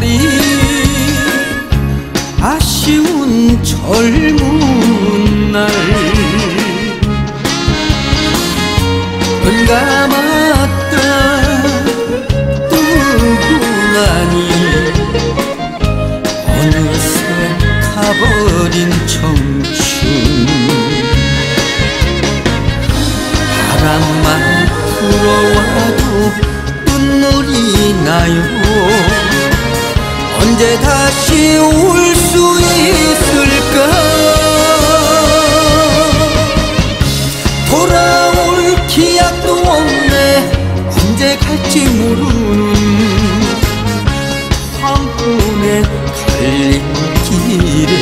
거리. 아쉬운 젊은 날. 눈감았다 뜨고 나니. 어느새 가버린 청춘. 바람만 불어와도 눈물이 나요. 언제 다시 올 수 있을까? 돌아올 기약도 없네. 언제 갈지 모르는 황혼의 갈림길에.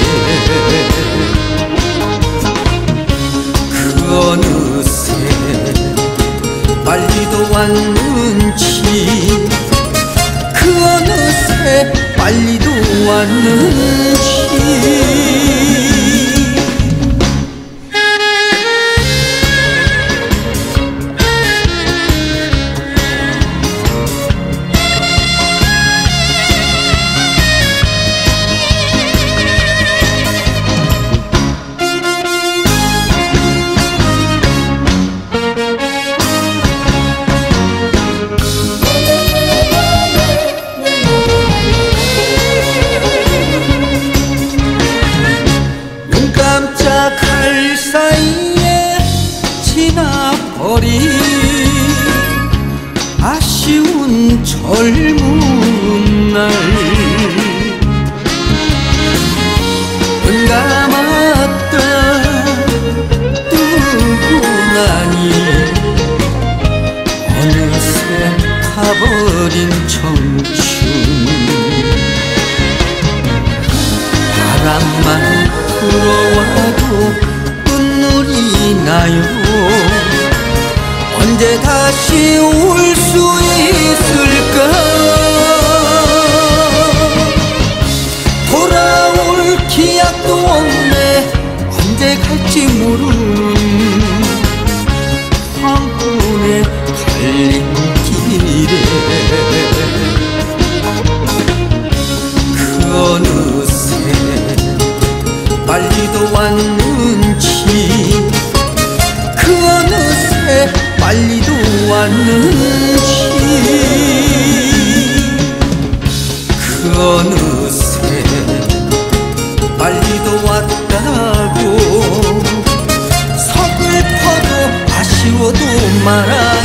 그 어느새 빨리도 왔는 빨 지나버린 아쉬운 젊은 날. 눈감았다 뜨고 나니 어느새 가버린 청춘. 바람만 불어와도 눈물이 나요 언제 다시 올 수 있을까? 돌아올 기약도 없네. 언제 갈지 모르는 황혼의 갈림길에. 그 어느새 빨리도 왔는 빨리도 왔다고. 서글퍼도 아쉬워도 말아요